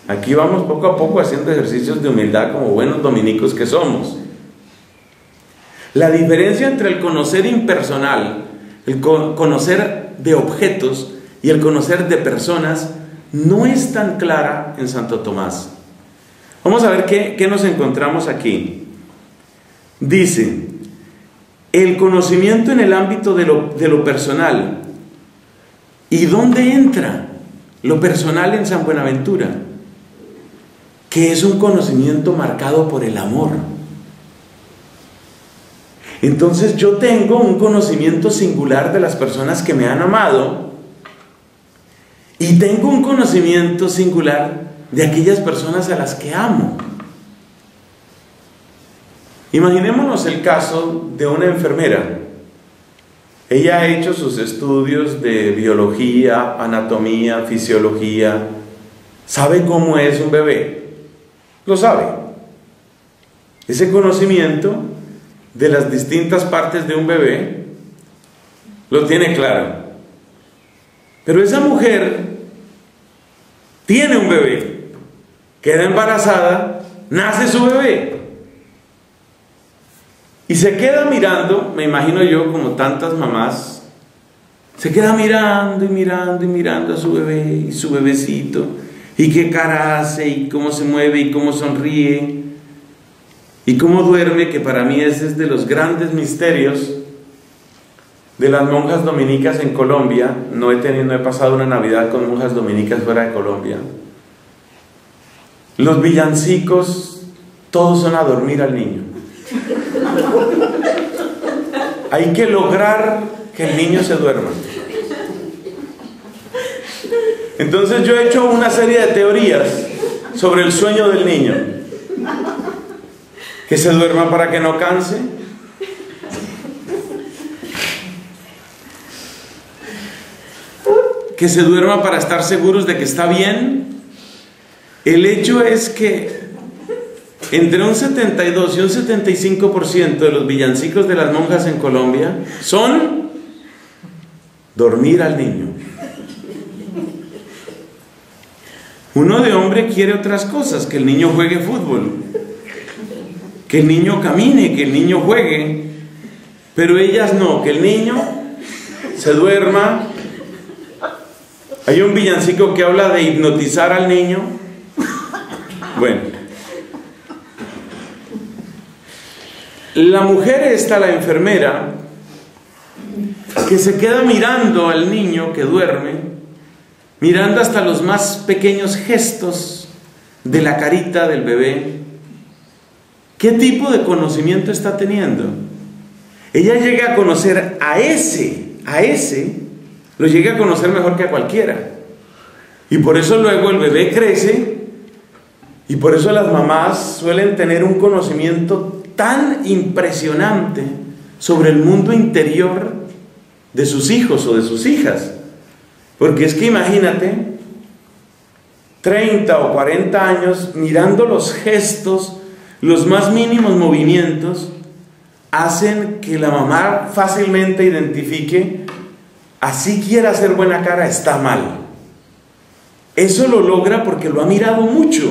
Aquí vamos poco a poco haciendo ejercicios de humildad como buenos dominicos que somos. La diferencia entre el conocer impersonal, el conocer de objetos y el conocer de personas no es tan clara en Santo Tomás. Vamos a ver qué, qué nos encontramos aquí. Dice, el conocimiento en el ámbito de lo, de lo personal. ¿Y dónde entra lo personal en San Buenaventura? Que es un conocimiento marcado por el amor. Entonces yo tengo un conocimiento singular de las personas que me han amado y tengo un conocimiento singular de aquellas personas a las que amo. Imaginémonos el caso de una enfermera. Ella ha hecho sus estudios de biología, anatomía, fisiología. ¿Sabe cómo es un bebé? Lo sabe. Ese conocimiento de las distintas partes de un bebé, lo tiene claro. Pero esa mujer tiene un bebé, queda embarazada, nace su bebé. Y se queda mirando, me imagino yo, como tantas mamás Se queda mirando y mirando y mirando a su bebé y su bebecito y qué cara hace y cómo se mueve y cómo sonríe y cómo duerme, que para mí ese es de los grandes misterios de las monjas dominicas en Colombia. No he tenido, no he pasado una Navidad con monjas dominicas fuera de Colombia. Los villancicos, todos son a dormir al niño. Hay que lograr que el niño se duerma. Entonces yo he hecho una serie de teorías sobre el sueño del niño. Que se duerma para que no canse. Que se duerma para estar seguros de que está bien. El hecho es que entre un 72 y un 75% de los villancicos de las monjas en Colombia son dormir al niño. Uno de hombre quiere otras cosas, que el niño juegue fútbol, que el niño camine, que el niño juegue, pero ellas no, que el niño se duerma. Hay un villancico que habla de hipnotizar al niño. Bueno, la mujer está, la enfermera, que se queda mirando al niño que duerme mirando hasta los más pequeños gestos de la carita del bebé. ¿Qué tipo de conocimiento está teniendo? Ella llega a conocer a ese, a ese, lo llega a conocer mejor que a cualquiera. Y por eso luego el bebé crece y por eso las mamás suelen tener un conocimiento tan impresionante sobre el mundo interior de sus hijos o de sus hijas. Porque es que imagínate, 30 o 40 años mirando los gestos, los más mínimos movimientos, hacen que la mamá fácilmente identifique, así quiera hacer buena cara, está mal. Eso lo logra porque lo ha mirado mucho,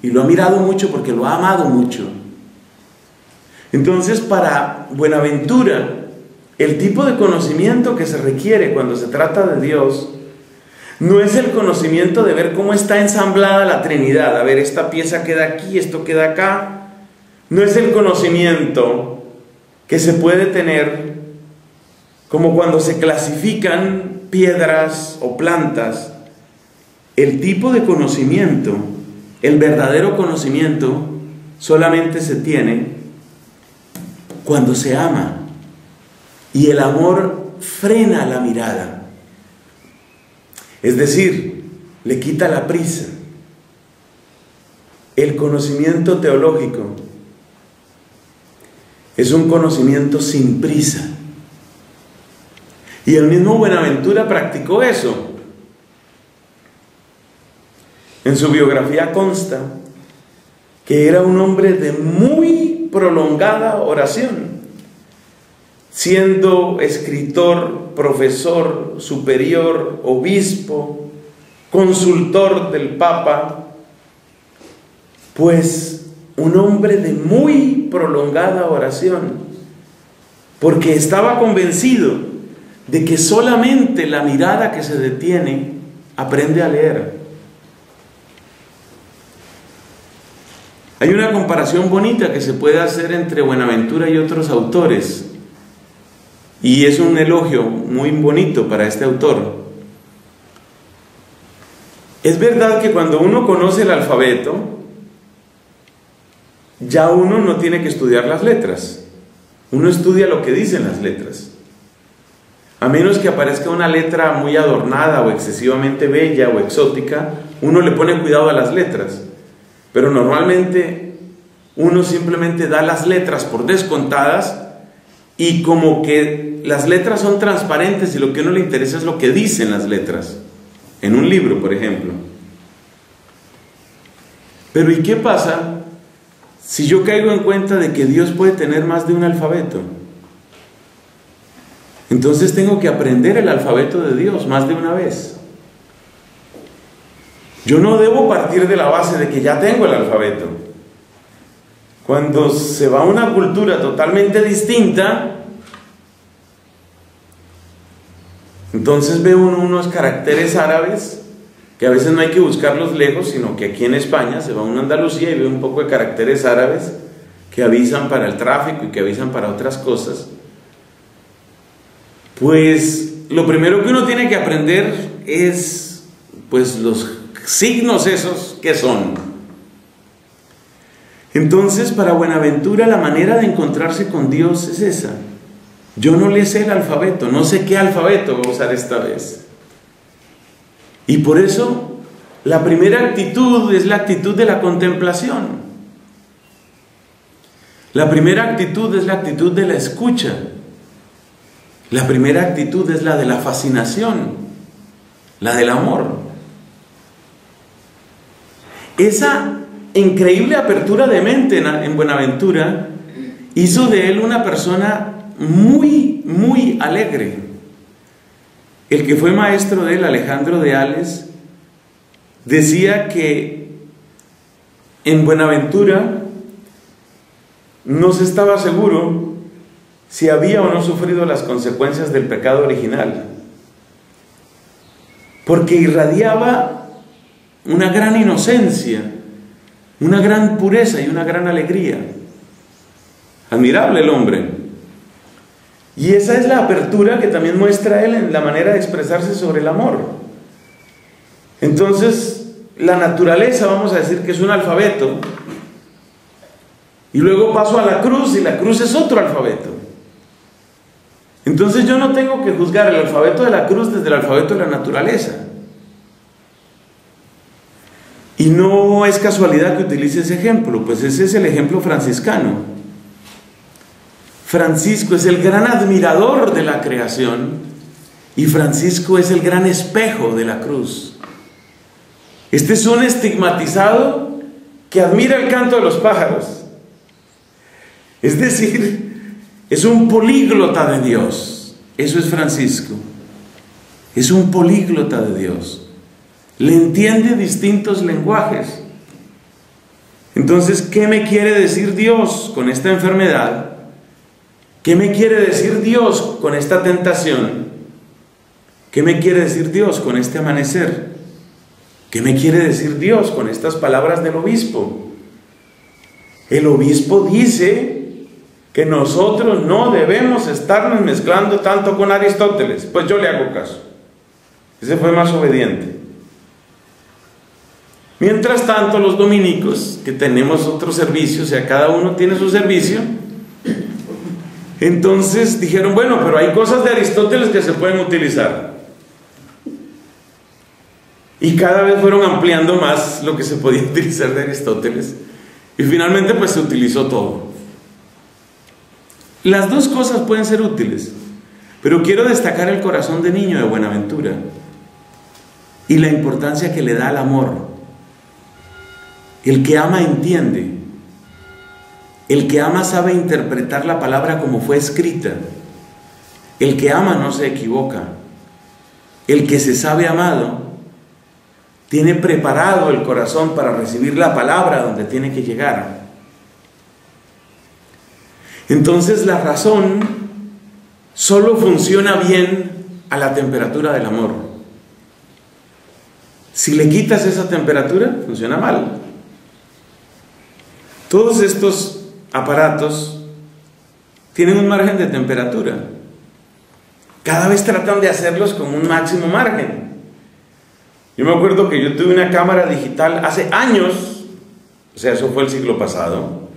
y lo ha mirado mucho porque lo ha amado mucho. Entonces, para Buenaventura, el tipo de conocimiento que se requiere cuando se trata de Dios no es el conocimiento de ver cómo está ensamblada la Trinidad. A ver, esta pieza queda aquí, esto queda acá. No es el conocimiento que se puede tener como cuando se clasifican piedras o plantas. El tipo de conocimiento, el verdadero conocimiento, solamente se tiene cuando se ama. Y el amor frena la mirada. Es decir, le quita la prisa. El conocimiento teológico es un conocimiento sin prisa. Y el mismo Buenaventura practicó eso. En su biografía consta que era un hombre de muy prolongada oración siendo escritor, profesor, superior, obispo, consultor del Papa, pues un hombre de muy prolongada oración, porque estaba convencido de que solamente la mirada que se detiene aprende a leer. Hay una comparación bonita que se puede hacer entre Buenaventura y otros autores y es un elogio muy bonito para este autor. Es verdad que cuando uno conoce el alfabeto, ya uno no tiene que estudiar las letras. Uno estudia lo que dicen las letras. A menos que aparezca una letra muy adornada o excesivamente bella o exótica, uno le pone cuidado a las letras. Pero normalmente uno simplemente da las letras por descontadas y como que las letras son transparentes y lo que a uno le interesa es lo que dicen las letras, en un libro, por ejemplo. Pero ¿y qué pasa si yo caigo en cuenta de que Dios puede tener más de un alfabeto? Entonces tengo que aprender el alfabeto de Dios más de una vez. Yo no debo partir de la base de que ya tengo el alfabeto. Cuando se va a una cultura totalmente distinta, Entonces ve uno unos caracteres árabes que a veces no hay que buscarlos lejos, sino que aquí en España se va a Andalucía y ve un poco de caracteres árabes que avisan para el tráfico y que avisan para otras cosas. Pues lo primero que uno tiene que aprender es pues los signos esos que son. Entonces, para Buenaventura la manera de encontrarse con Dios es esa. Yo no le sé el alfabeto, no sé qué alfabeto voy a usar esta vez. Y por eso la primera actitud es la actitud de la contemplación. La primera actitud es la actitud de la escucha. La primera actitud es la de la fascinación, la del amor. Esa increíble apertura de mente en Buenaventura hizo de él una persona muy, muy alegre. El que fue maestro de él, Alejandro de Ales, decía que en Buenaventura no se estaba seguro si había o no sufrido las consecuencias del pecado original, porque irradiaba una gran inocencia, una gran pureza y una gran alegría. Admirable el hombre. Y esa es la apertura que también muestra él en la manera de expresarse sobre el amor. Entonces, la naturaleza, vamos a decir que es un alfabeto, y luego paso a la cruz y la cruz es otro alfabeto. Entonces yo no tengo que juzgar el alfabeto de la cruz desde el alfabeto de la naturaleza. Y no es casualidad que utilice ese ejemplo, pues ese es el ejemplo franciscano. Francisco es el gran admirador de la creación y Francisco es el gran espejo de la cruz. Este es un estigmatizado que admira el canto de los pájaros. Es decir, es un políglota de Dios. Eso es Francisco. Es un políglota de Dios. Le entiende distintos lenguajes. Entonces, ¿qué me quiere decir Dios con esta enfermedad? ¿Qué me quiere decir Dios con esta tentación? ¿Qué me quiere decir Dios con este amanecer? ¿Qué me quiere decir Dios con estas palabras del obispo? El obispo dice que nosotros no debemos estarnos mezclando tanto con Aristóteles. Pues yo le hago caso. Ese fue más obediente. Mientras tanto, los dominicos, que tenemos otros servicios, o sea, cada uno tiene su servicio, entonces dijeron, bueno, pero hay cosas de Aristóteles que se pueden utilizar. Y cada vez fueron ampliando más lo que se podía [laughs] utilizar de Aristóteles. Y finalmente pues se utilizó todo. Las dos cosas pueden ser útiles, pero quiero destacar el corazón de niño de Buenaventura y la importancia que le da al amor. El que ama entiende. El que ama sabe interpretar la palabra como fue escrita. El que ama no se equivoca. El que se sabe amado tiene preparado el corazón para recibir la palabra donde tiene que llegar. Entonces la razón solo funciona bien a la temperatura del amor. Si le quitas esa temperatura, funciona mal. Todos estos aparatos tienen un margen de temperatura. Cada vez tratan de hacerlos con un máximo margen. Yo me acuerdo que yo tuve una cámara digital hace años, o sea, eso fue el siglo pasado,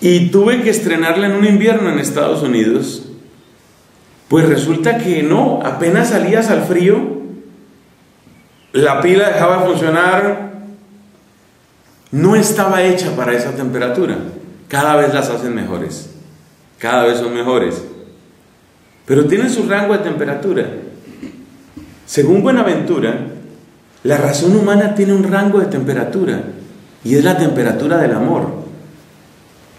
y tuve que estrenarla en un invierno en Estados Unidos. Pues resulta que no, apenas salías al frío, la pila dejaba de funcionar, no estaba hecha para esa temperatura. Cada vez las hacen mejores. Cada vez son mejores. Pero tienen su rango de temperatura. Según Buenaventura, la razón humana tiene un rango de temperatura y es la temperatura del amor.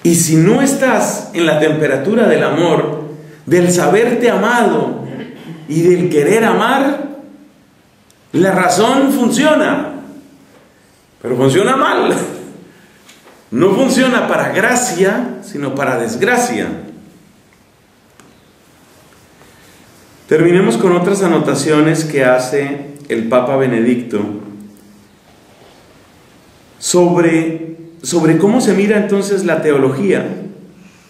Y si no estás en la temperatura del amor, del saberte amado y del querer amar, la razón funciona, pero funciona mal. No funciona para gracia, sino para desgracia. Terminemos con otras anotaciones que hace el Papa Benedicto sobre, sobre cómo se mira entonces la teología.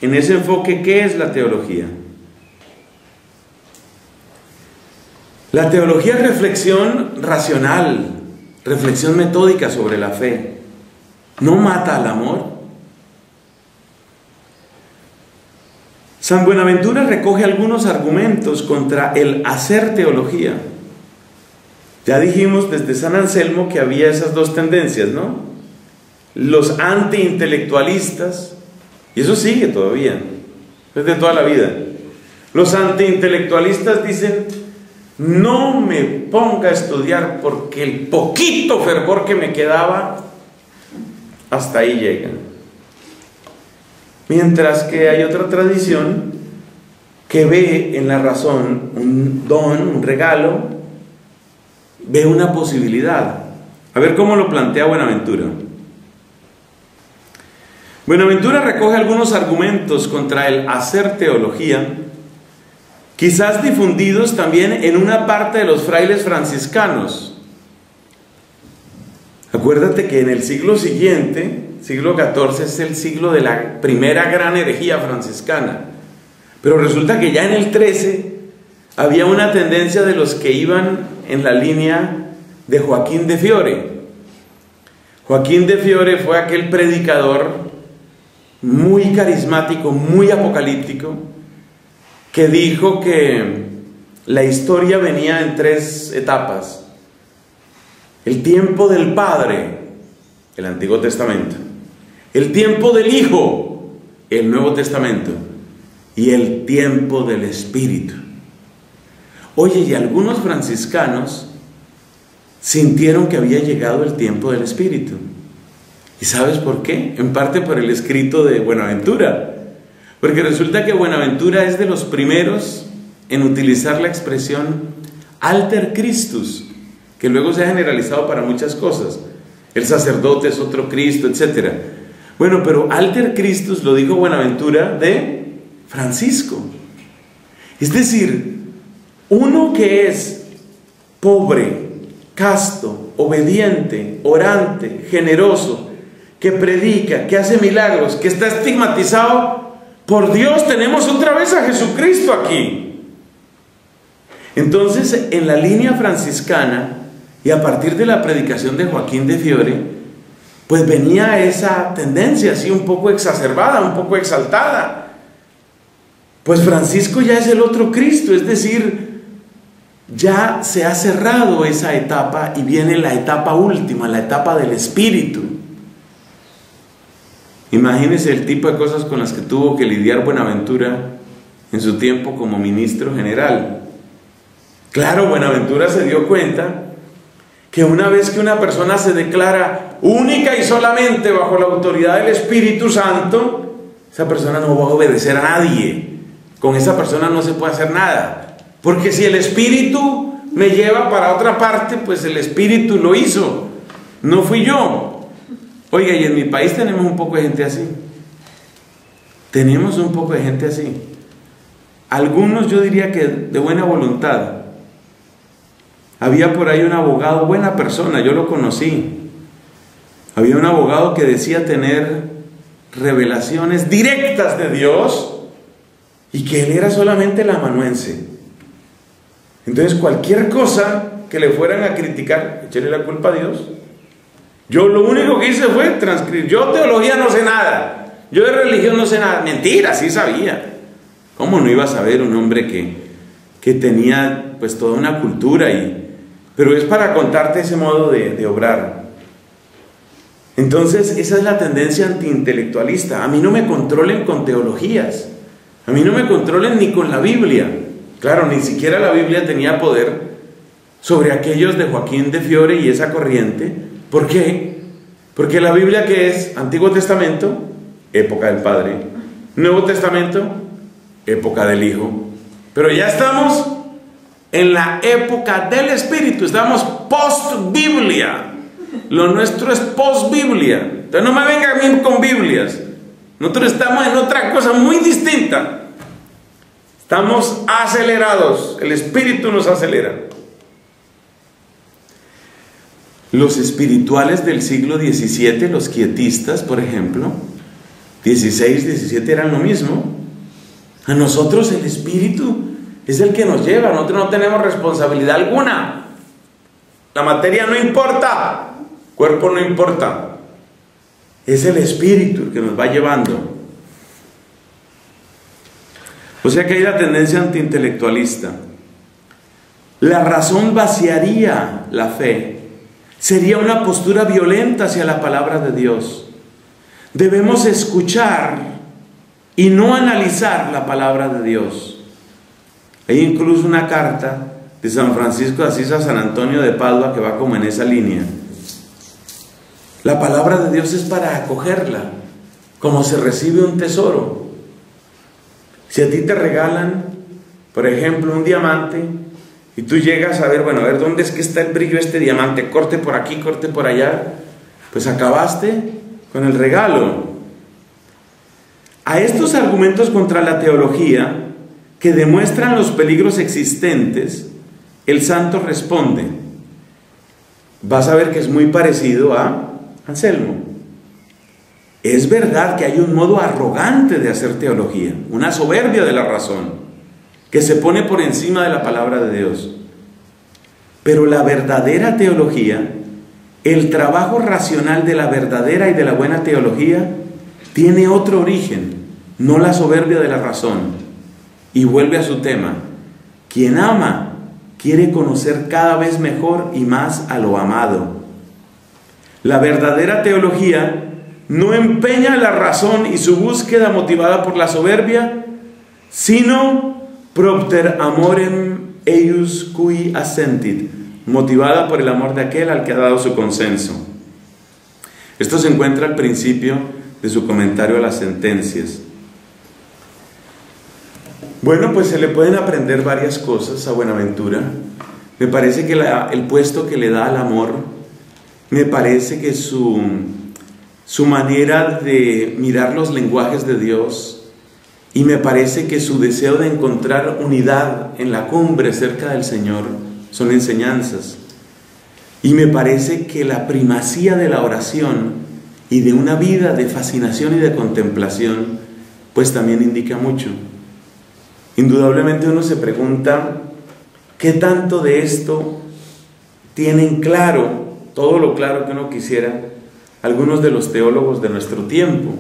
En ese enfoque, ¿qué es la teología? La teología es reflexión racional, reflexión metódica sobre la fe. No mata al amor. San Buenaventura recoge algunos argumentos contra el hacer teología. Ya dijimos desde San Anselmo que había esas dos tendencias, ¿no? Los antiintelectualistas, y eso sigue todavía, desde toda la vida. Los antiintelectualistas dicen, no me ponga a estudiar porque el poquito fervor que me quedaba, hasta ahí llega. Mientras que hay otra tradición que ve en la razón un don, un regalo, ve una posibilidad. A ver cómo lo plantea Buenaventura. Buenaventura recoge algunos argumentos contra el hacer teología quizás difundidos también en una parte de los frailes franciscanos. Acuérdate que en el siglo siguiente, siglo XIV, es el siglo de la primera gran herejía franciscana. Pero resulta que ya en el XIII había una tendencia de los que iban en la línea de Joaquín de Fiore. Joaquín de Fiore fue aquel predicador muy carismático, muy apocalíptico, que dijo que la historia venía en tres etapas. El tiempo del Padre, el Antiguo Testamento. El tiempo del Hijo, el Nuevo Testamento. Y el tiempo del Espíritu. Oye, y algunos franciscanos sintieron que había llegado el tiempo del Espíritu. ¿Y sabes por qué? En parte por el escrito de Buenaventura. Porque resulta que Buenaventura es de los primeros en utilizar la expresión alter Christus, que luego se ha generalizado para muchas cosas. El sacerdote es otro Cristo, etc. Bueno, pero alter Christus lo dijo Buenaventura de Francisco. Es decir, uno que es pobre, casto, obediente, orante, generoso, que predica, que hace milagros, que está estigmatizado por Dios tenemos otra vez a Jesucristo aquí. Entonces, en la línea franciscana, y a partir de la predicación de Joaquín de Fiore, pues venía esa tendencia así un poco exacerbada, un poco exaltada. Pues Francisco ya es el otro Cristo, es decir, ya se ha cerrado esa etapa y viene la etapa última, la etapa del Espíritu. Imagínese el tipo de cosas con las que tuvo que lidiar Buenaventura en su tiempo como ministro general. Claro, Buenaventura se dio cuenta que una vez que una persona se declara única y solamente bajo la autoridad del Espíritu Santo, esa persona no va a obedecer a nadie. Con esa persona no se puede hacer nada. Porque si el Espíritu me lleva para otra parte, pues el Espíritu lo hizo. No fui yo. Oiga, y en mi país tenemos un poco de gente así. Tenemos un poco de gente así. Algunos yo diría que de buena voluntad. Había por ahí un abogado, buena persona, yo lo conocí. Había un abogado que decía tener revelaciones directas de Dios y que él era solamente el amanuense. Entonces cualquier cosa que le fueran a criticar, echarle la culpa a Dios. Yo lo único que hice fue transcribir. Yo teología no sé nada. Yo de religión no sé nada. Mentira, sí sabía. ¿Cómo no iba a saber un hombre que, que tenía pues toda una cultura y... Pero es para contarte ese modo de, de obrar. Entonces, esa es la tendencia antiintelectualista. A mí no me controlen con teologías. A mí no me controlen ni con la Biblia. Claro, ni siquiera la Biblia tenía poder sobre aquellos de Joaquín de Fiore y esa corriente ¿Por qué? Porque la Biblia que es Antiguo Testamento, época del Padre, Nuevo Testamento, época del Hijo. Pero ya estamos en la época del Espíritu, estamos post-Biblia. Lo nuestro es post-Biblia. Entonces no me vengan bien con Biblias. Nosotros estamos en otra cosa muy distinta. Estamos acelerados, el espíritu nos acelera. Los espirituales del siglo XVII, los quietistas, por ejemplo, 16, 17 eran lo mismo. A nosotros el espíritu es el que nos lleva, nosotros no tenemos responsabilidad alguna. La materia no importa, cuerpo no importa. Es el espíritu el que nos va llevando. O sea que hay la tendencia antiintelectualista. La razón vaciaría la fe. Sería una postura violenta hacia la palabra de Dios. Debemos escuchar y no analizar la palabra de Dios. Hay incluso una carta de San Francisco de Asís a San Antonio de Padua que va como en esa línea. La palabra de Dios es para acogerla, como se recibe un tesoro. Si a ti te regalan, por ejemplo, un diamante, y tú llegas a ver, bueno, a ver dónde es que está el brillo de este diamante, corte por aquí, corte por allá, pues acabaste con el regalo. A estos argumentos contra la teología, que demuestran los peligros existentes, el santo responde. Vas a ver que es muy parecido a Anselmo. Es verdad que hay un modo arrogante de hacer teología, una soberbia de la razón, que se pone por encima de la palabra de Dios. Pero la verdadera teología, el trabajo racional de la verdadera y de la buena teología, tiene otro origen, no la soberbia de la razón. Y vuelve a su tema. Quien ama quiere conocer cada vez mejor y más a lo amado. La verdadera teología no empeña la razón y su búsqueda motivada por la soberbia, sino propter amorem eius cui assentit, motivada por el amor de aquel al que ha dado su consenso. Esto se encuentra al principio de su comentario a las sentencias. Bueno, pues se le pueden aprender varias cosas a Buenaventura. Me parece que el puesto que le da al amor, me parece que su su manera de mirar los lenguajes de Dios y me parece que su deseo de encontrar unidad en la cumbre cerca del Señor son enseñanzas. Y me parece que la primacía de la oración y de una vida de fascinación y de contemplación, pues también indica mucho. Indudablemente uno se pregunta, ¿qué tanto de esto tienen claro, todo lo claro que uno quisiera, algunos de los teólogos de nuestro tiempo,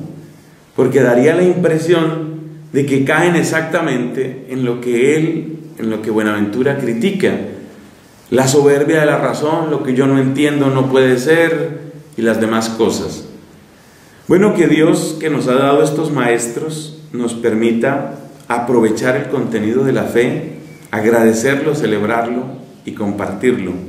porque daría la impresión de que caen exactamente en lo que él, en lo que Buenaventura critica, la soberbia de la razón, lo que yo no entiendo no puede ser y las demás cosas. Bueno, que Dios que nos ha dado estos maestros nos permita aprovechar el contenido de la fe, agradecerlo, celebrarlo y compartirlo.